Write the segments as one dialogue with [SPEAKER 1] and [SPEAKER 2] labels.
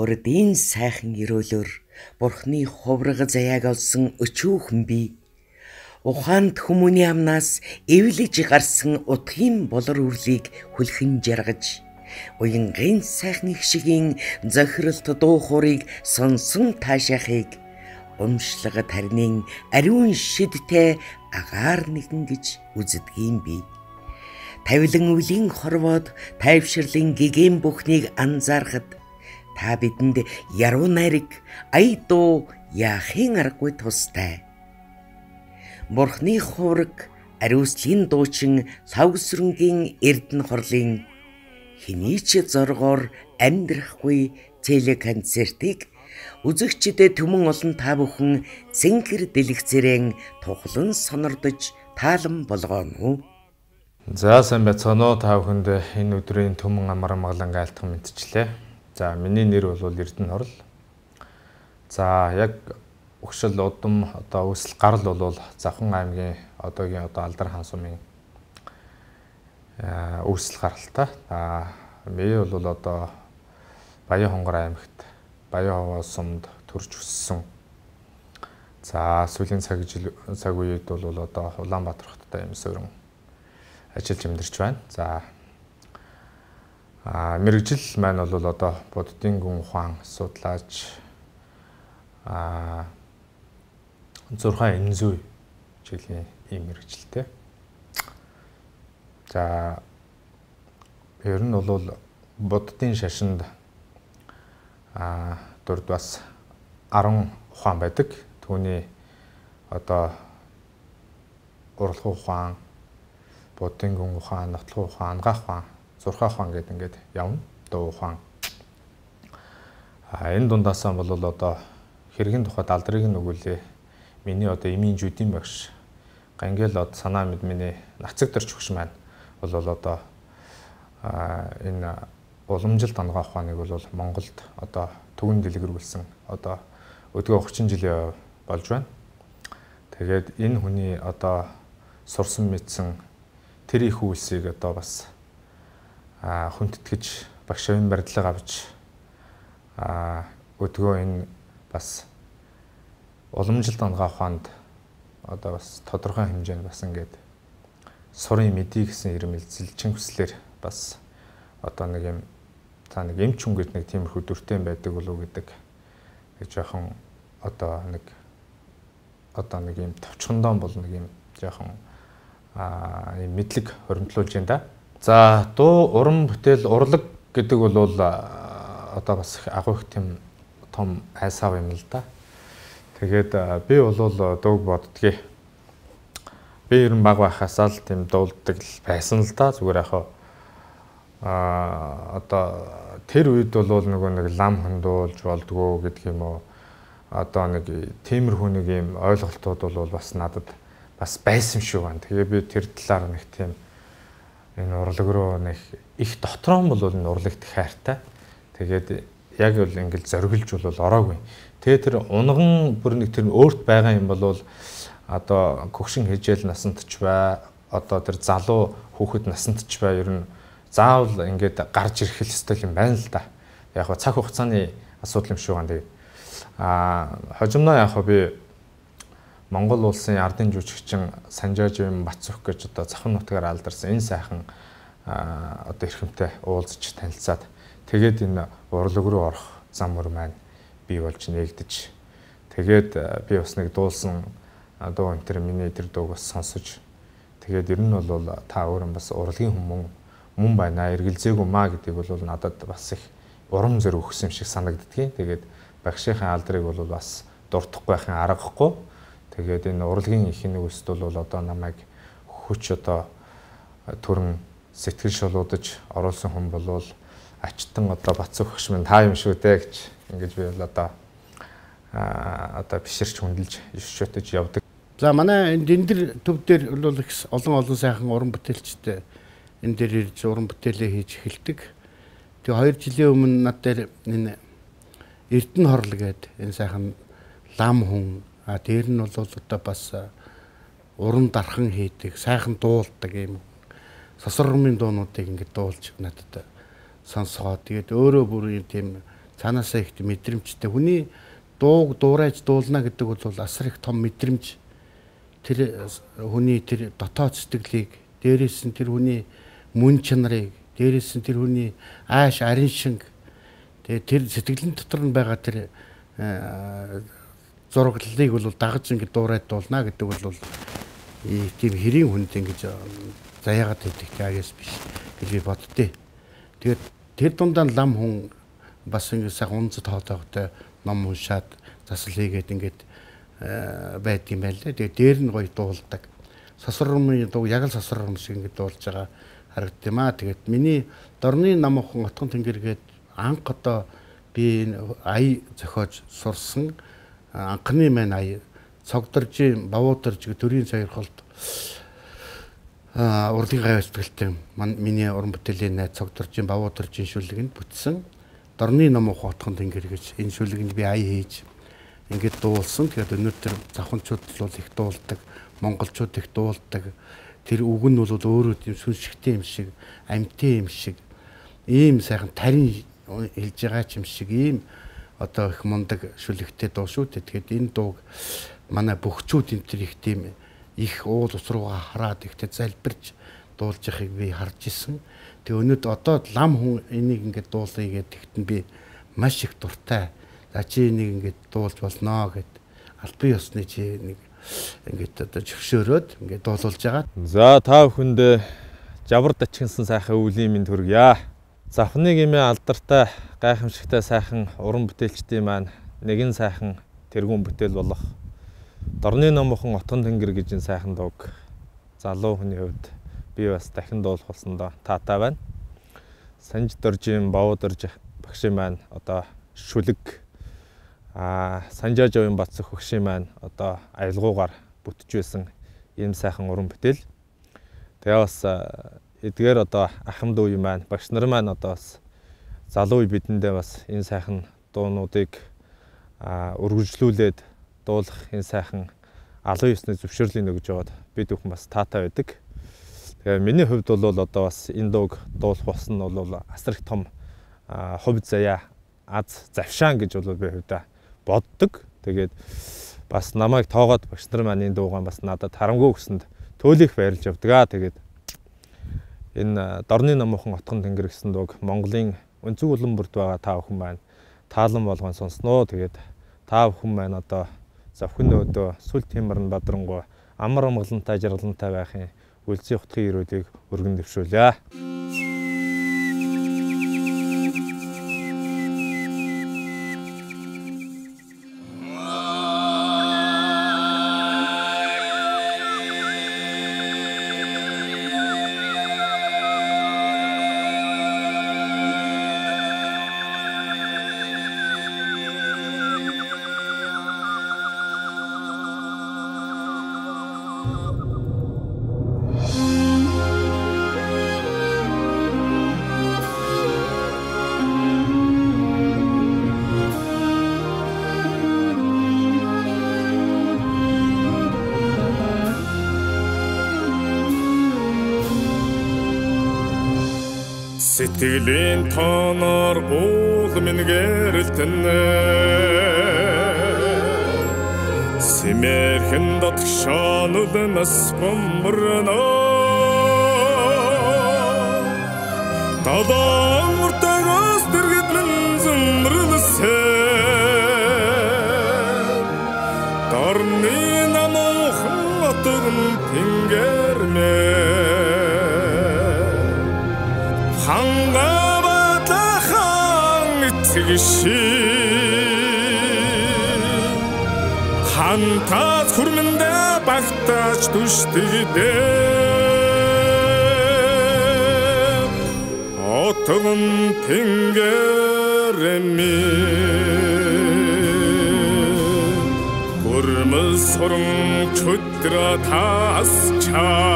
[SPEAKER 1] урд энэ сайхан өрөөлөөр бурхны хувраг заяаг олсон өчүүхэн би ухаанд хүмүүний амнаас эвлэж гарсан утгын болор үрлийг хүлхэн жаргаж уянгын сайхан их шигийн зохиролт дуу хуурыг сонсон таашаахыг умшлага тарнын ариун шидтэй агаар нэгэн гэж үздэгийм би. Тавилан үлийн хорвоод тайвширлын гэгээн бүхнийг анзаархад та бидэнд яруу найраг ая дуу яахын аргагүй тустай. Бурхны хувраг ариуслийн дуучин лавсрынгийн эрдэн хорлын хэний ч зоргоор амьдрахгүй теле концертыг үзэгчдэд түмэн олон та бүхэн зинхэр дэлгэцэрэн тухлан сонордож таалан болгооно.
[SPEAKER 2] За сайн байцгаана уу та бүхэнд энэ өдрийн түмэн амар маглан гайлтхан мэдчлээ. За миний нэр бол Эрдэнэ Хорл. За яг өгшил удам одоо үүсэл гарал бол Завхан аймгийн одоогийн одоо Алдар хаан сумын үүсэл гаралтай. А би бол одоо Баян хонгор аймагт Баян ховоо сумд төрж өссөн. За сүүлийн цаг жил цаг үед бол одоо Улаанбаатар хотод юм суурин ажиллаж амьдарч байна. За а мэрэгжил маань бол одоо буддын гүн ухаан судлаач а 6 энзүй чиглэлийн ийм мэрэгжилтэй. За ер нь бол буддын шашинд а дурд бас 10 ухаан байдаг. Түүний одоо уралхуу ухаан, буддын гүн ухаан, нотлох ухаан, ангаах ухаан, зурхаа ухаан гэдэг ингээд явна. Дуу ухаан. А энэ дундаасаа бол одоо хэргийн тухайд алдрыг нүгүүлээ. Миний одоо эмийн жүдийн багш Гангел од санаа мэд миний нацаг дөрч хөш маань бол одоо энэ уламжилт ангаа ухааныг бол Монголд одоо төвөн дэлгэрүүлсэн одоо өдгөө 30 жилийн болж байна. Тэгээд энэ хүний одоо сурсан мэдсэн тэр их үйлсийг одоо бас хүндэтгэж багшийн барилга авч өдгөө энэ бас уламжилт ангаа ухаанд одоо бас тодорхой хэмжээнд бас ингээд сурын мэдээ гэсэн ирмэл зэлчин хүслэр бас одоо нэг юм та нэг эмч хүн гэдэг нэг тиймэрхүү дүртэй байдаг болов гэдэг нэг жоохон одоо нэг одоо нэг юм товчхондоо бол нэг юм жоохон аа мэдлэг хоримтлуулж байна да. За дуу уран бүтээл урлаг гэдэг бол одоо бас агуу их тийм том айсав юм л да. Тэгээд би бол дууг боддгийг би ер нь баг байхасаа л тийм дуулдаг байсан л да. Зүгээр яхаа а одоо тэр үед бол нөгөө нэг лам хөндуулж болдгоо гэдэг юм уу одоо нэг тиймэрхүү нэг юм ойлголтууд бол бас надад бас байсан шүү байна. Тэгээ би тэр талаар нэг тийм энэ урлаг руу нэг их дотроо бол энэ урлагт хайртай. Тэгээд яг бол ингээл зориглж бол ороогүй. Тэгээ тэр унган бүр нэг тэр өөрт байгаа юм бол одоо көгшин хижээл насанд ч бай одоо тэр залуу хүүхэд насанд ч бай ер нь заавал ингээд гарч ирэх л ёстой юм байна л да. Яг цаг хугацааны асуудал юм шүү ган тэгээ. А хожимноо яг би Монгол улсын ардын жүжигчин Санжаажим Бацөх гэж одоо захын нутгаар алдарсан энэ сайхан одоо эрхэмтэй уулзч танилцаад тэгээд энэ урлаг руу орох зам мөр маань бий болж нээгдэж тэгээд би бас нэг дуулсан дуу энэ миний тэр дууг бас сонсож тэгээд ер нь бол та өөрөө бас урлагийн хүмүүс мөн байна эргэлзээгүй маа гэдгийг бол надад бас их урам зориг өгсөн юм шиг санагддгийг. Тэгээд багшийнхаа алдрыг бол бас дуртахгүй байхын аргагүй. Тэгээд энэ урлагийн их нэгүст бол одоо намайг хүч одоо төрөн сэтгэл шулуудаж оруулсан хүн болвол ачтан одоо бац өгч минь та юм шүү дээ гэж ингэж би бол одоо а одоо биширч хүндэлж ишшөтөж явдаг.
[SPEAKER 3] За манай энэ дендэр төв дээр бол их олон олон сайхан уран бүтээлчтэй энэ дээр ирж уран бүтээлээ хийж эхэлдэг. Тэгээ 2 жилийн өмнө над дээр энэ Эрдэнэ хорл гээд энэ сайхан лам хүн а дээр нь бол одоо бас уран дархан хийдэг, сайхан дуулдаг юм. Сосрмын дуунуудыг ингээд дуулж надад сонсгоо. Тэгээд өөрөө бүр тийм цаанаасаа их мэдрэмжтэй. Хүний дууг дуурайж дуулна гэдэг бол асар их том мэдрэмж. Тэр хүний тэр дотоод сэтгэлийг дээрээс нь тэр хүний мөн чанарыг дээрээс нь тэр хүний ааш арин шинг. Тэгээ тэр сэтгэлэн дотор нь байгаа тэр зураглалыг бол дагаж ингэ дуурайд дуулна гэдэг бол тийм хэрийн хүнд ингэж заяагаад идэх тягээс биш гэж би боддتي. Тэгээд тэр дундаа лам хүн бас ингэ сайхан унцад хоолойготой ном уншаад засал хийгээд ингээд байдаг юм байна лээ. Тэгээд дээр нь гоё дуулдаг. Сосрмын дуу яг л сосрм шиг ингээд дуулж байгаа харагдсан маа. Тэгээд миний дорны намхан отгон тэнгэргээд анх одоо би ая зохиож сурсан анхны маань ая цогдоржийн бавуударж төрийн саярхолд урлагийн гай сэтгэлтэй миний уран бүтээлийн найз цогдоржийн бавуударжийн шүлгэнд бүтсэн дорны ном ухаатхан тэнгэр гэж энэ шүлгэнд би ая хийж ингээд дуулсан. Тэгээд өнөөдөр завханчууд бол их дуулдаг, монголчууд их дуулдаг. Тэр үг нь бол өөрөө тийм сүншигтэй юм шиг, амьтын юм шиг, ийм сайхан тарин хэлж байгаа ч юм шиг ийм одоо их мундаг шүлэгтэй дуу шүү дээ. Тэгэхээр энэ дууг манай бөхчүүд энэ төр их тийм их уул ус руугаа хараад ихтэй залбирч дуулж яхийг би харж исэн. Тэгээ өнөөдөр одоо лам хүн энийг ингээд дуулъя гэдэгт нь би маш их дуртай. За чи энийг ингээд дуулж болноо гэд албан ёсны чи нэг ингээд одоо зөвшөөрөөд ингээд дуулуулж байгаа.
[SPEAKER 2] За та бүхэнд жавар дачгинсан сайхан өвлийн минь төргийа. Завхны гимээ алдартай гайхамшигтай сайхан уран бүтээлчдийн маань нэгэн сайхан тэргүүн бүтээл болох Дорны номхон Отгон тэнгэр гэж энэ сайхан дууг залуу хүний хувьд би бас дахин дуулах болсондоо таатай байна. Санж доржийн бовдорж багшийн маань одоо шүлэг а Санжаа жовын бацх багшийн маань одоо аялгуугаар бүтэж байсан ийм сайхан уран бүтээл. Тэгээ бас эдгээр одоо дүү юм маань багш нар маань одоо бас залуу бидэндээ бас энэ сайхан дуунуудыг өргөжлүүлээд дуулах энэ сайхан алын ёсны зөвшөөрлийг нөгж яваад бид бүхэн бас таатай байдаг. Тэгээ миний хувьд бол одоо бас энэ дууг дуулах болсон нь бол асар их том хувь заяа аз завшаан гэж бол би хувьдаа боддог. Тэгээд бас намайг тоогоод багш нар маань энэ дуугаан бас надад харамгүй гэсэнд төөлөх баярлж явдаг аа. Тэгээд энэ дорны намуухан отгон тэнгэр гэсэн дууг Монголын өнцөг улам бүрд байгаа та бүхэн маань таалан болгон сонсноо. Тэгээд та бүхэн маань одоо завхин нөөдөө сүл тиймэрн бадрангуй амар амгалантай жаргалантай байхын үлзий утгын ирүүдийг өргөн дэвшүүлье.
[SPEAKER 4] Сэтгэлийн танаар уул минь гэрэлтэнэ Симэрхэн дотгшаанул нас бомбрна Тадаан муртагаас дэргэдлэн зөмрөлсэ Дарны намохон отогн тэнгэрмэ эцэгши хантаас хүрмэндэ багтаач түштэгдээ отгон тэнгэрэмми гурмал суран чөтра таасчаа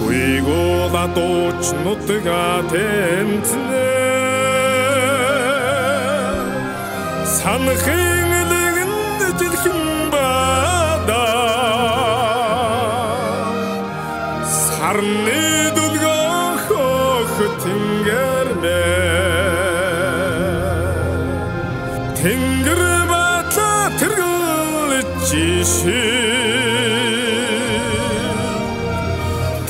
[SPEAKER 4] Гуйгуула дууч нутга тэнцнэ санахын лэгэн жилхэн бада сарны дүлгөх өх тэнгэрмэ тэнгэр батла тэргэл жишээ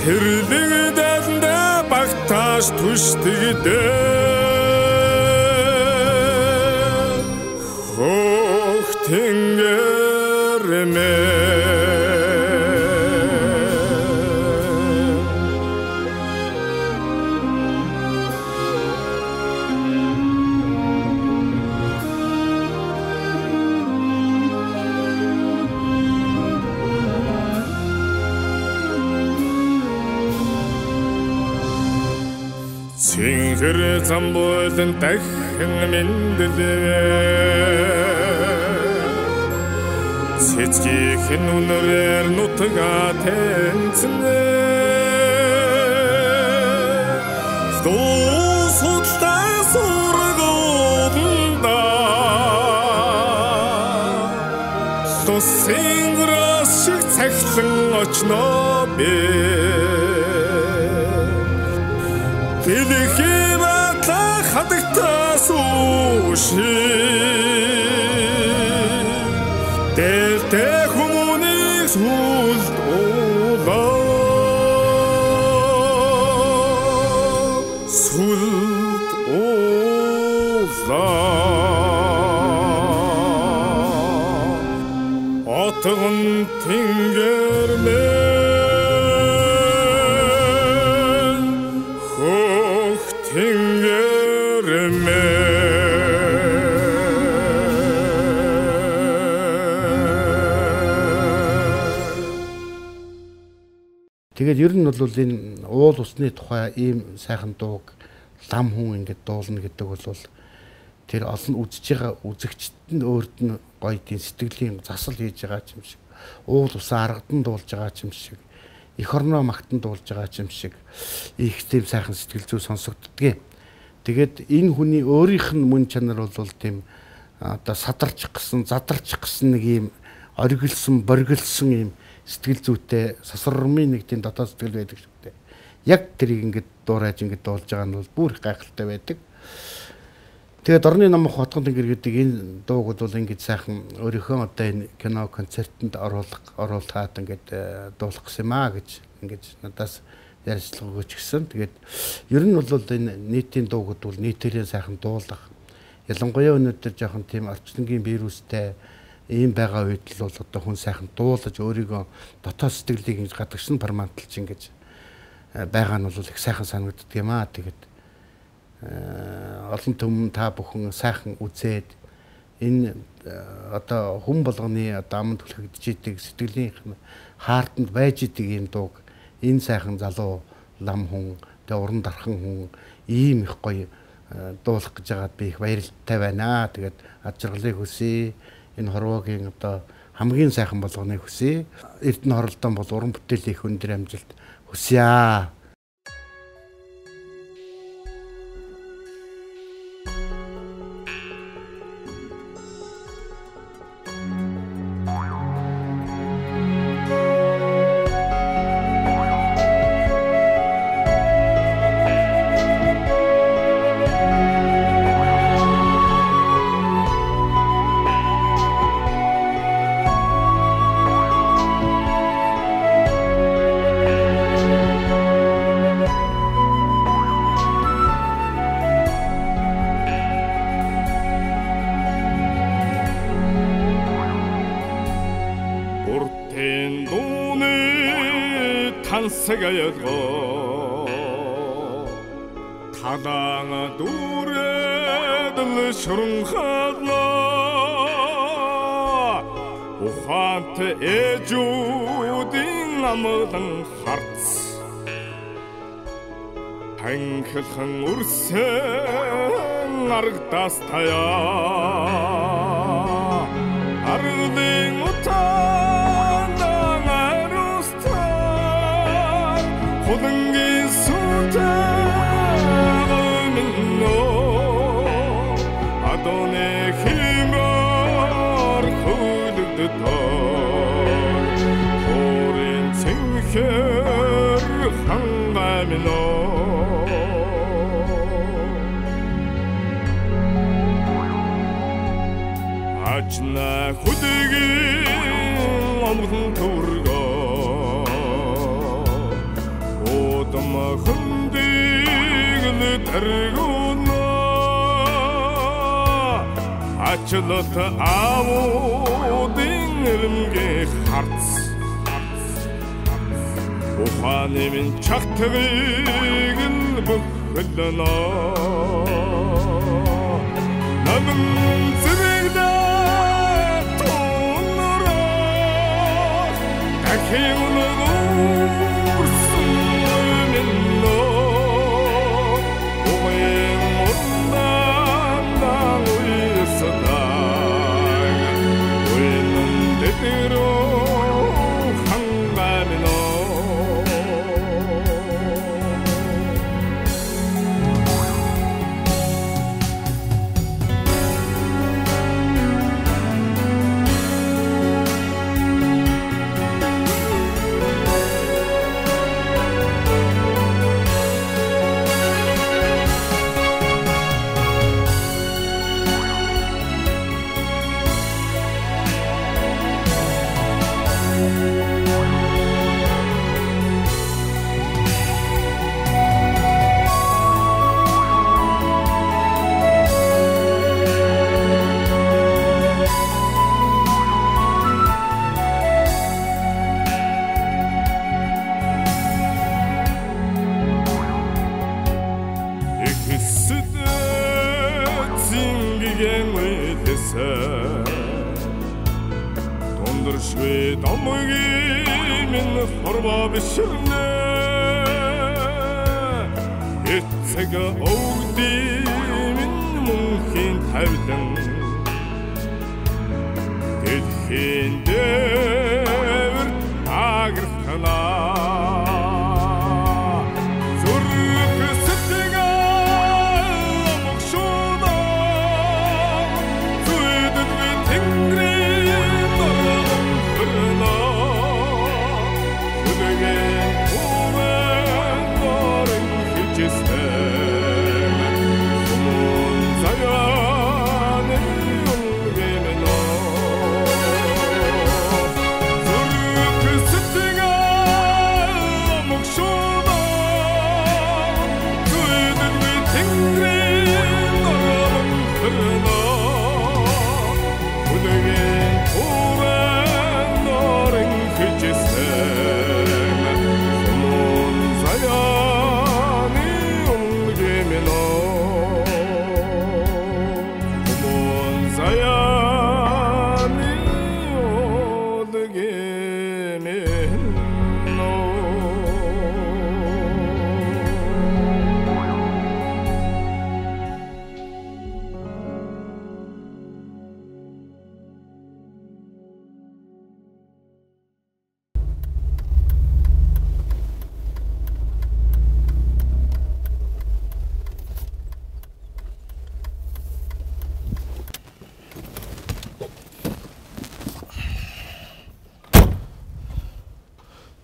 [SPEAKER 4] төрлөг дэлэндэ багтааш түштгэдээ Synker samboeren dekken mindre мэндэлээ Цэцгийнхэн үнэрээр нутгаа тэнцэнэ? Дууслаа сургуулнда Тусинграс шиг цахилан очно бэ Дэлхийн батла хадагтаас үши Дэртэ хүмүүний сүлд уулаа Сүлд уулаа Отгон тэнгэрмэн
[SPEAKER 3] Тэгээд ер нь бол энэ уул усны тухай ийм сайхан дууг лам хүн ингэж дуулна гэдэг бол тэр олон үзэж байгаа үзэгчд нь өөрт нь гоё тийм сэтгэлийн засал хийж байгаа юм шиг уул усаа аргадан дуулж байгаа юм шиг эх орноо магтан дуулж байгаа юм шиг их тийм сайхан сэтгэл зүй сонсогддгийг. Тэгээд энэ хүний өөрийнх нь мөн чанар бол тийм одоо садарч гисэн, задарч гисэн нэг ийм оргилсон, боргилсон ийм сэтгэл зүйтэй сасрмын нэг тийм дотоод сэтгэл байдаг шүү дээ. Яг тэрийг ингээд дуурайж ингээд дуулж байгаа нь бол бүр их гайхалтай байдаг. Тэгээд орны намх хотгон тэнгэр гэдэг энэ дууг бол ингээд сайхан өөрийнхөө одоо энэ кино концертанд оруулах оруулахад ингээд э, дуулах гэсэн юм аа гэж ингээд надаас ярилцлага өгч гисэн. Тэгээд ер нь бол энэ нийтийн дуугууд бол нийтээрээ сайхан дуулах. Ялангуяа өнөөдөр жоохон тийм орчлонгийн вирустэй ийм байгаа үед л бол одоо хүн сайхан дуулаж өөрийгөө дотоод сэтгэлийг ингэж гадагшин форматлж ингэж э, байгаа нь бол их сайхан санагддаг юм аа. Тэгээд э, олон түмэн та бүхэн сайхан үзээд энэ э, одоо хүн болгоны одоо аманд түлхэгдэж идэг сэтгэлийн хаартанд байж идэг юм дууг энэ сайхан залуу лам хүн тэгээ уран дархан хүн ийм их гоё дуулах гэж байгаад би их баярлалтай байна. Тэгээд ад жаргалыг хүсье. Энэ хорвоогийн одоо хамгийн сайхан болгоныг хүсье. Эрдэнэ хоролдон бол уран бүтээлийн их өндөр амжилт хүсье.
[SPEAKER 4] Бүртэн тансаг аягоо Талаан дүрээд л шүрэн хаалаа Ухаант ээжүүдийн амлан харц. Танхилхан үрсэн аргадаас таяа Хулангийн сутан минно Адоне химар хөлөгдөд Хорин цэнхэр хангамино Ачна хүдэгийн амглан төргөө Л тэргүүнэ. Ачлалт аавуудын эрмгээ харц. Ухааны минь чагтгийг нь бүхэлнэ Намын зэрэгдэ тунраа Дахин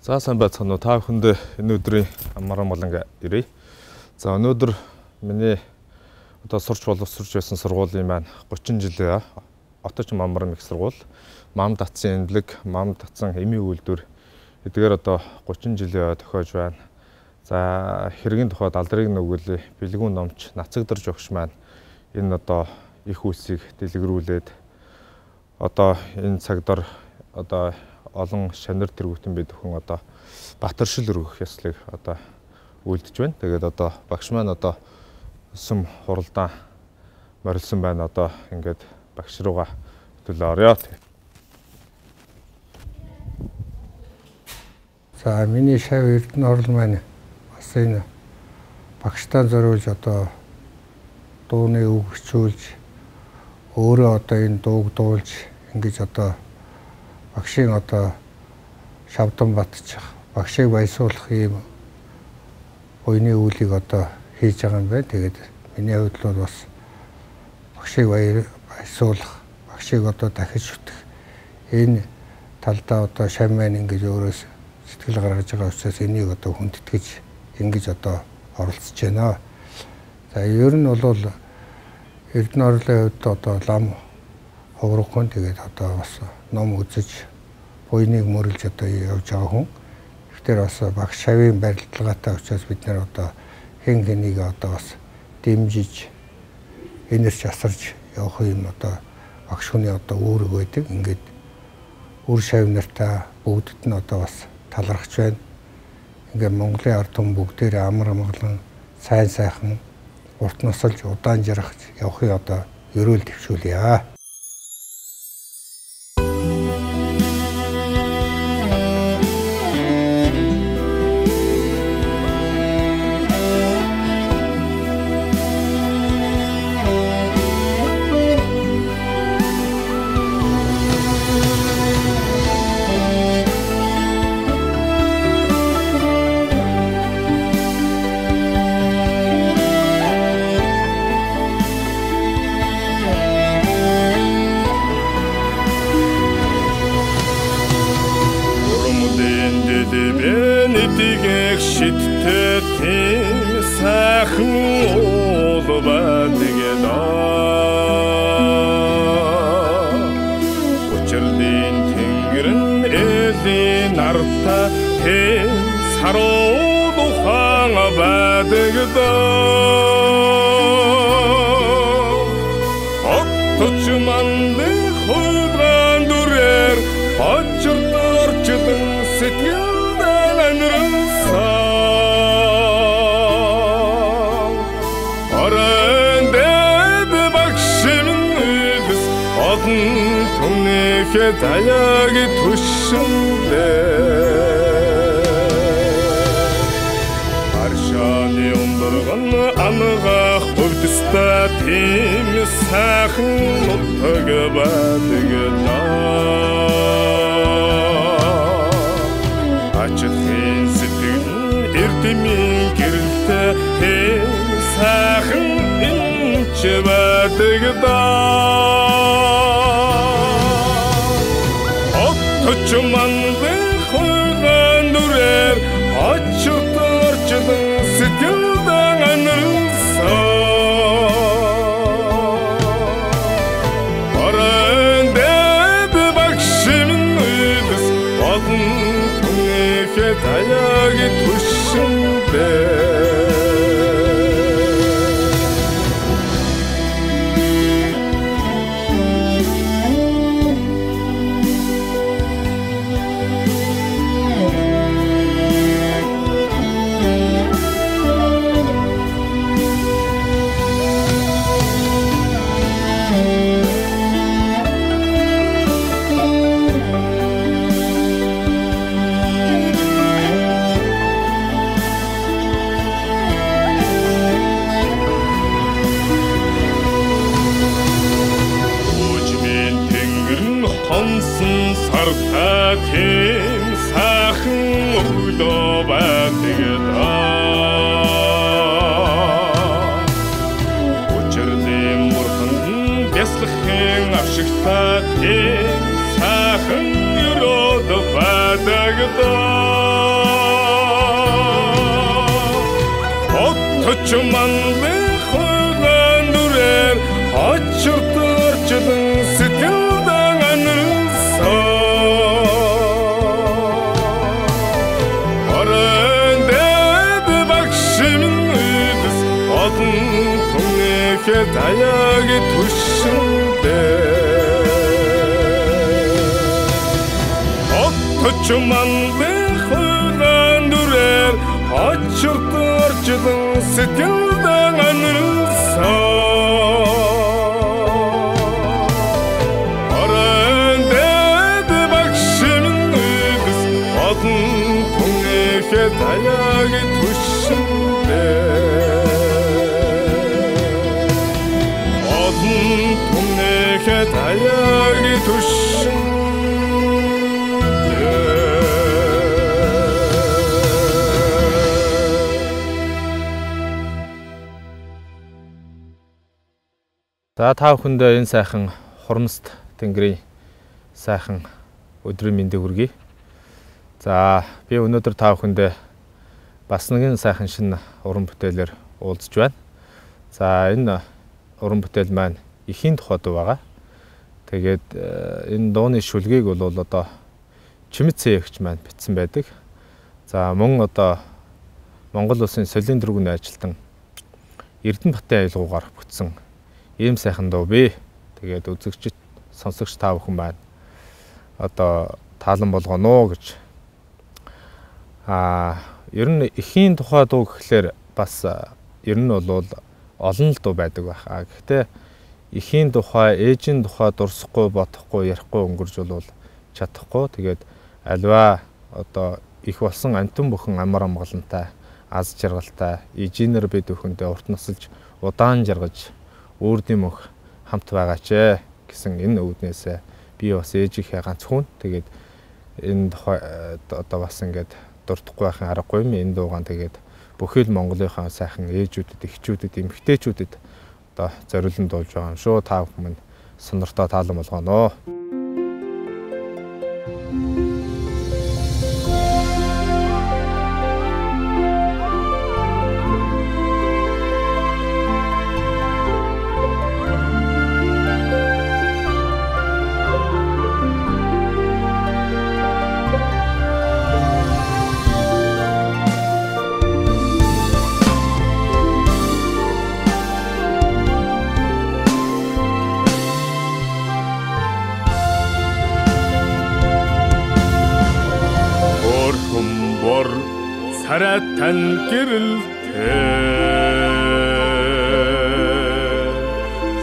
[SPEAKER 2] За сайн байцгаана уу. Та бүхэндээ энэ өдрийн амаран болон ирье. За өнөөдөр миний одоо сурч боловсрч байсан сургуулийн маань 30 жилийн оточ мамрам их сургууль, мам татсан эмнэлэг, мам татсан эмийн үйлдвэр эдгээр одоо 30 жилийн тохиож байна. За хэргийн тухайд алдрыг нүгэл бэлгүүн номч нацагдэрж огш маань энэ одоо их үлсийг дэлгэрүүлээд одоо энэ цагдар одоо олон шанар тэргүүтэн бид бүхэн одоо батаршил өргөх ёслыг одоо үйлдэж байна. Тэгээд одоо багш маань одоо сүм хуралдаан морилсон байна. Одоо ингээд багш руугаа төлөө орё.
[SPEAKER 5] За миний шав эрдэнэ орол маань бас энэ багштаа зориулж одоо дууны үг хичүүлж өөрөө одоо энэ дууг дуулж ингэж одоо багшийн одоо шавдан батчих багшийг баясуулах ийм буйны үйлийг одоо хийж байгаа юм байна. Тэгээд миний хувьд бол бас багшийг баясуулах, багшийг одоо дахиж шүтэх энэ талдаа одоо шам маань ингэж өөрөөс сэтгэл гаргаж байгаа учраас энийг одоо хүндэтгэж ингэж одоо оролцож байна. За ер нь бол Эрдэнэ орлын хувьд одоо лам ховрогхон тэгээд одоо бас ном үзэж буйныг мөрөлж одоо явж байгаа хүн. Тэгэхээр бас багш шавийн барилдлагатай учраас бид нэр одоо хэн хэнийг одоо бас дэмжиж энерч асарж явах юм одоо багш хүний одоо үүрэг байдаг. Ингээд үр шавь нартай бүгдд нь одоо бас талархж байна. Ингээд Монголын ард түмэн бүгдээрээ амар амгалан сайн сайхан урт носолж удаан жаргаж явахыг одоо ерөөл төвшүүлье.
[SPEAKER 4] Шиттэй тийм сайхан түнэхэ заяаг түшиндээ Аршааны өндөргөн ангаах хувьдста тийм сайхан нутаг байдаг Ачхын сэтгэл эрдэмийн гэрэлтэй тийм сайхан энч байдаг Отточ мандын хойган дүрээр очирт орчлон сэтгэлдэн анирсан Орон дэд багшин үлс одон түнэхэ таяг түшиндээ Үжмийн байдаг Отточ манлын хойган дүрээр очирт орчлон сэтгэлдэн анирсан Орон дэд багшин үлс одон түнэхэ даяаг түшиндээ Отточ манлын хойган дүрээр очирт орчлон сэтгэлдэн анирсан Орон дэд багшин үлс одон түнэхэ даяаг түшиндээ Одон түнэхэ даяаг түшиндээ
[SPEAKER 2] За та бүхэндээ энэ сайхан хурамст тэнгэрийн сайхан өдрийн мэндийг хүргэе. За би өнөөдөр та бүхэндээ бас нэгэн сайхан шинэ уран бүтээлээр уулзж байна. За энэ уран бүтээл маань эхийн тухайд байгаа. Тэгээд э, энэ дууны шүлгийг бол одоо Чимэцэн ягч маань бичсэн байдаг. За мөн одоо Монгол улсын солийн дөрвөн ажилтан Эрдэнэбатын аялгаугаар бүтсэн ийм сайхан дуу бэ. Тэгээд үзэгчд сонсогч та бүхэн байна. Одоо таалан болгоно гэж. Аа ер нь эхийн тухай дуу гэхлээр бас ер нь бол олон л дуу байдаг байх. А гэхдээ эхийн тухай, ээжийн тухай дурсахгүй, бодохгүй, ярихгүй өнгөрж бол чадахгүй. Тэгээд альва одоо их болсон антун бүхэн амар амгалантай, аз жаргалтай, эжинэр бид бүхэндээ урт насалж удаан жаргаж өөрийн мөх хамт байгаач гэсэн энэ үүднээсээ би бас ээжийнхээ ганц хүн тэгээд энэ одоо бас ингээд дуртахгүй байхын аргагүй юм энэ дуугаан тэгээд бүхэл Монголынхаа сайхан ээжүүдэд, эхчүүдэд, эмэгтэйчүүдэд одоо зориулан дуулж байгаа юм шүү. Та бүхэн сонирхтой таалан болгоно.
[SPEAKER 4] Гэрэлтэй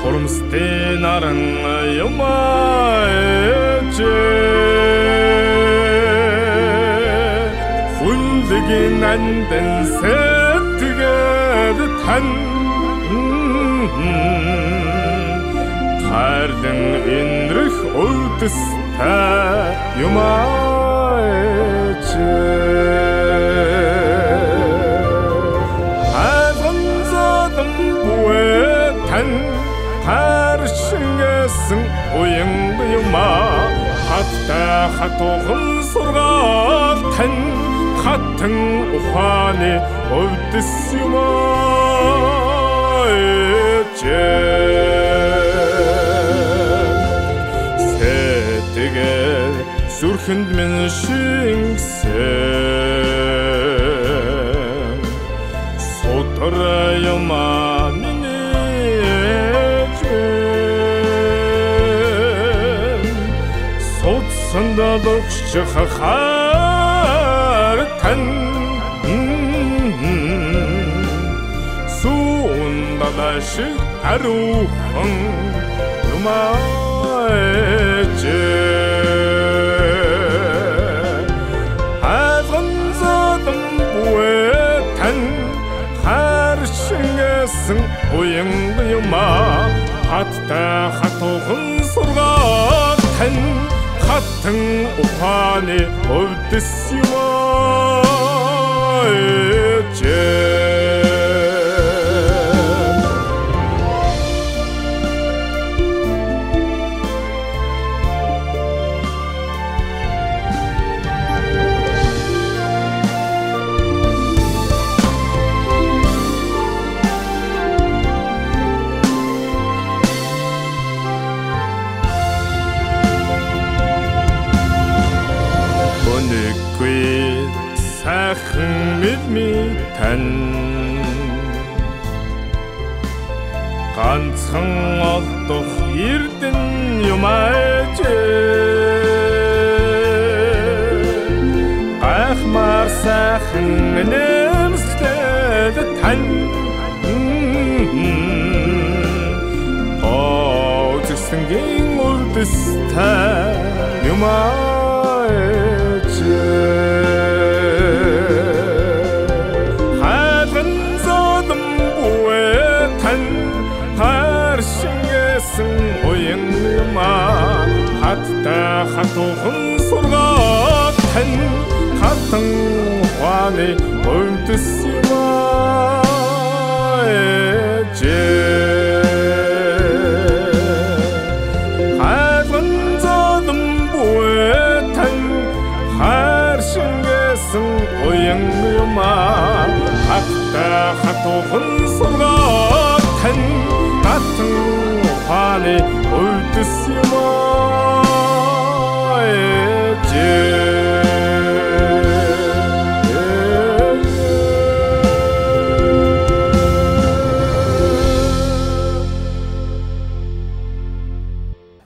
[SPEAKER 4] хурамстай наран юмаач хүнлэгийн андан сэтгэл тань. Харлан энрэх өвдөстэй юмаач хатухан сургаал тань хатан ухааны өвдөс юма сэтгэл сүрхэнд минь шингсэн сандалгч хахаар тань. Сундалаш арухан юмаач хазган задам буэ тань. Харшингсэн уян юмаа хатта хатухан сургаа тань хатан ухааны өвдөс юмаа ганцхан 영유마 아프다 하토훈 속같은 같은 환에 올듯이마 에제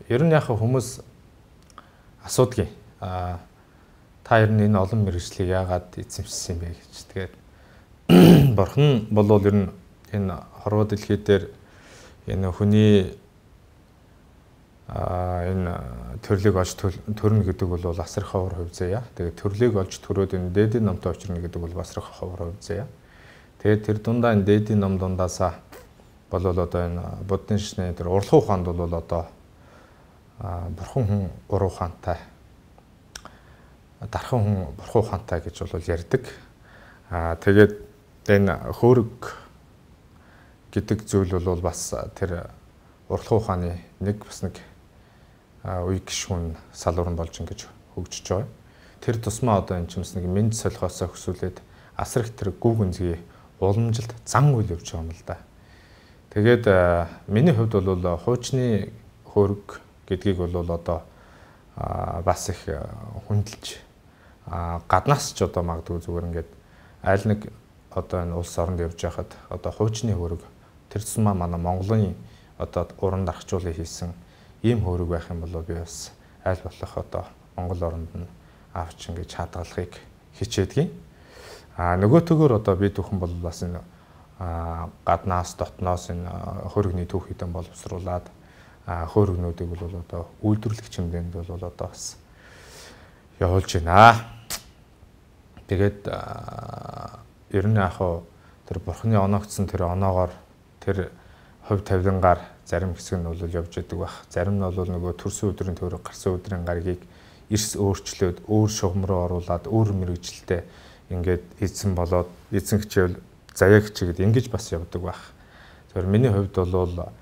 [SPEAKER 4] Ер нь
[SPEAKER 2] яхаа хүмүүс асуудгийг аа та ер нь энэ олон мэрэгжлийг яагаад эзэмшсэн бэ гэж. Тэгээд бурхан болвол ер нь энэ хорвоо дэлхий дээр энэ хүний а энэ төрлийг олж төрнө гэдэг бол асар ховор хувь заяа. Тэгээд төрлийг олж төрөөд энэ дээдийн номтой очирно гэдэг бол бас ховор хувь заяа. Тэгээд тэр дундаа энэ дээдийн ном дундаасаа бол одоо энэ буддын шнэ тэр урлах ухаанд бол одоо бурхан хүн уруу ухаантай дархан хүн бурхан ухаантай гэж бол ярьдаг. Аа тэгээд энэ хөөрөг гэдэг зүйл бол бас тэр урлах ухааны нэг бас нэг үе гişүүн салуурн болж ингэж хөгжиж байгаа. Тэр тусмаа одоо энэ ч юмс нэг мэд солихоосоо хөсүүлээд асар их тэр гүг үнзгий уламжилт зан үйл явж байгаа юм л да. Тэгээд миний хувьд бол хуучны хөрөг гэдгийг бол одоо бас их хүндэлж гаднаас ч одоо магадгүй зүгээр ингээд аль нэг одоо энэ улс оронд явж байхад одоо хуучны хөрөг тэр тусмаа манай Монголын одоо уран дархжуулын хийсэн ийм хөрөг байх юм бол би бас аль болох одоо Монгол оронд нь авч ингэж хадгалахыг хичээдгийн. А нөгөө төгөөр одоо би түүхэн бол бас энэ гаднаас дотноос энэ хөрөгний түүх хэдэн боловсруулад хөөргнүүдийг бол одоо үйлдвэрлэх чимдээнд бол одоо бас явуулж байна. Тэгээд ер нь яг хаа тэр бурхны оноогдсон тэр оноогоор тэр хувь тавилангаар зарим хэсэг нь бол явж идэг байх. Зарим нь бол нөгөө төрсөн өдрийн төвөрөг гарсан өдрийн гаригийг эрс өөрчлөөд өөр шугам руу оруулаад өөр мэрэгжилтэй ингээд эзэн болоод эзэн хичээл заяа хичээгээд ингэж бас явдаг байх. Тэгэхээр миний хувьд бол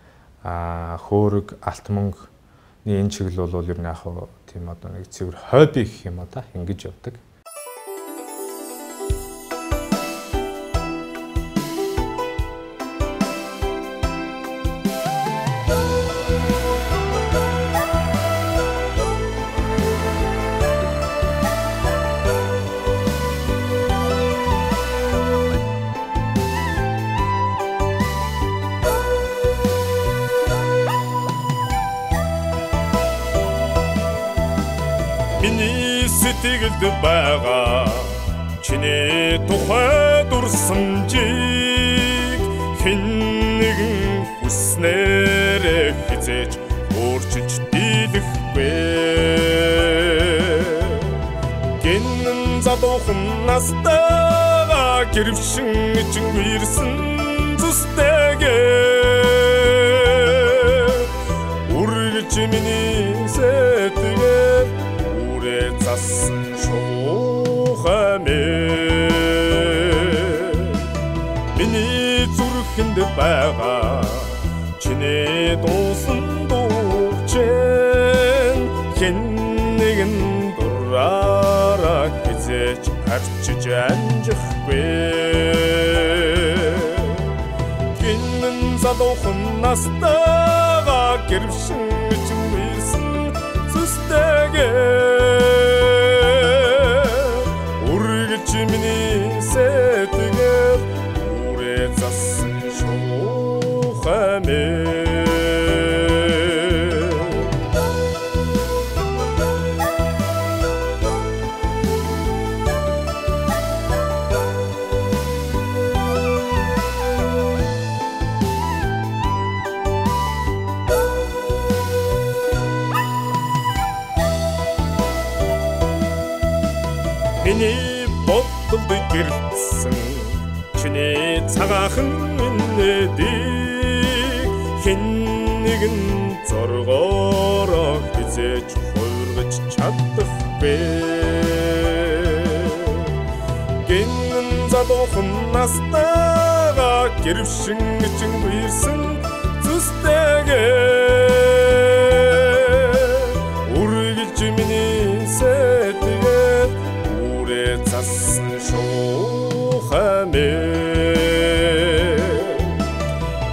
[SPEAKER 2] а хөөрөг алт мөнгөний энэ чиглэл бол ер нь яг тийм одоо нэг цэвэр хобби гэх юм одоо ингэж явдаг.
[SPEAKER 4] Сэтгэлд байгаа. Чиний тухай дурсамжийг хэн нэгэн хүснээр хизээж өөрчилж дийлэхгүй гинэн задуухан настаа гэрвшин чин ирсэн чиний дуусан дуучин хэн нэгэн дураараа хизээч арчиж амжихгүй гинэн задуухан настаа гэрвшин чин ирсэн зүстэгээ чадахгүй гинэн задуухан настайгаа гэрвшин чин ирсэн зүстэгээ үргэлж миний сэтгэл үрээ засан шуухамэ.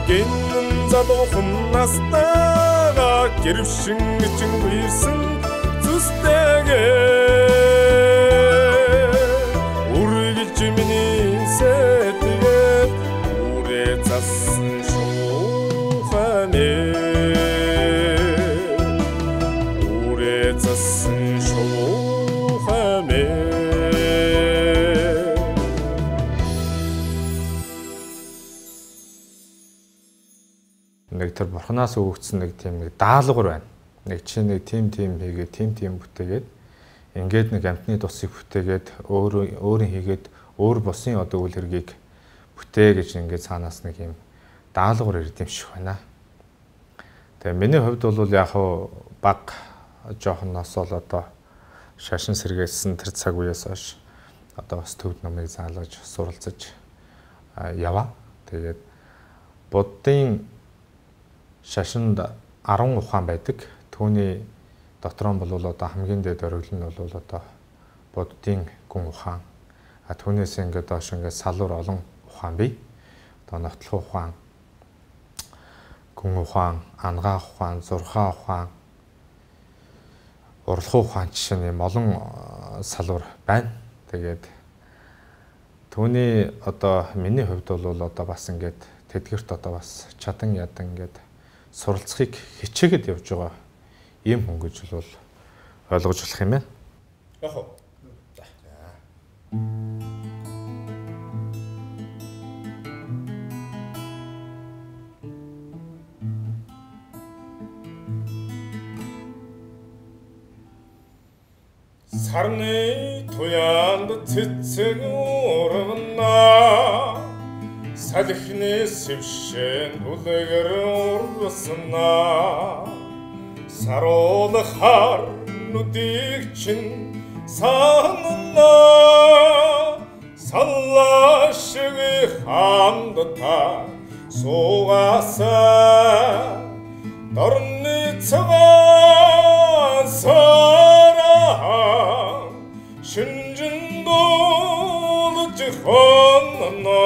[SPEAKER 4] Гинэн задуухан настайгаа гэрвшин чин ирсэн тэр
[SPEAKER 2] бурхнаас өгөгдсөн нэг тийм нэг даалгавар байна. Нэг чи нэг тим тим хийгээ тим тим бүтээгээд ингээд нэг амтны тусыг бүтээгээд өөрөө өөрийн хийгээд өөр бусын одоо үйл хэргийг бүтээ гэж ингээд цаанаас нэг юм даалгавар ирд юм шиг байна. Тэгээ миний хувьд бол яг хуу баг жоохноос бол одоо шашин сэргээсэн тэр цаг үеэс хойш одоо бас төвд номыг заалгаж суралцаж яваа. Тэгээд буддын шашинд 10 ухаан байдаг. Түүний дотор нь бол одоо хамгийн дээд оргил нь бол одоо буддын гүн ухаан. А түүнээс ингээд доош ингээд салуур олон ухаан бий. Одоо нотлох ухаан, гүн ухаан, ангаа ухаан, зурхаа ухаан, урлах ухаан жишээ нь олон салуур байна. Тэгээд түүний одоо миний хувьд бол одоо бас ингээд тэдгэрт одоо бас чадан ядан ингээд суралцахыг хичээгээд явж байгаа ийм хүн гэж бол ойлгож болох юм байна.
[SPEAKER 4] Яг уу. Сарны туянд цэцэг ургана салхины сэвшэн үлгэр урсна саруулахар нүдийг чин санна. Саллашиг хамдта суугасаа дорны цагаан сараа шинжин дуулж хонно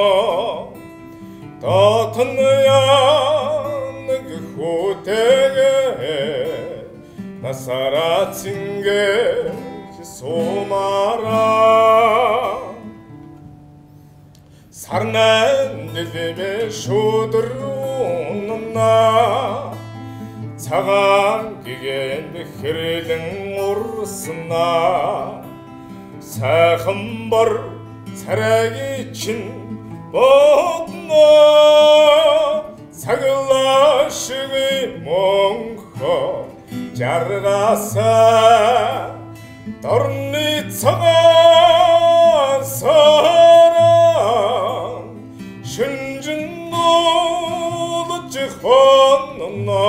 [SPEAKER 4] дотн янг хүүтэгэ насара цингэ сумара. Сарнан дэлбэ шудрунна цагаан гигэн хэрлэн урсна. Сайхан бор царайги чин бодно. Цаглашгүй монхо жаргасаа дорны цагаан сараа шинжин нуулж хонно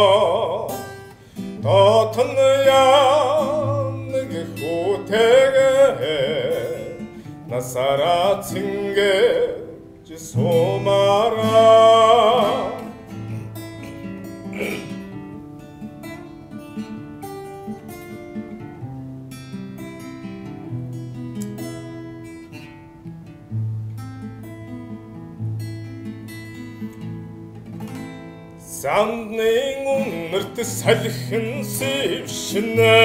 [SPEAKER 4] дотн янг хүүтэгэ насара цингэ сумара Сандны үнэрт салхин сэвшнэ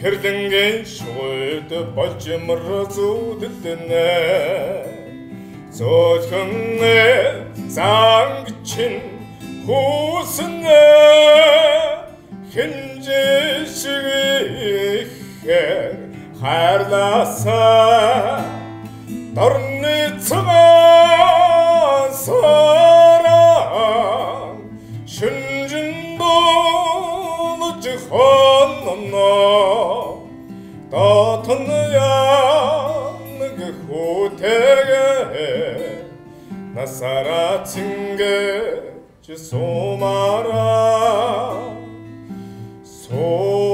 [SPEAKER 4] Хэрлэнгийн шууд болж мөр зүудлэнэ Зөөлхөн зангчин хүүснэ Хинжишиг ихэр хайрласаа Дорны цагаан сараа Дотн янг хүүтэгэ Насара цингэ чи сумара Сумара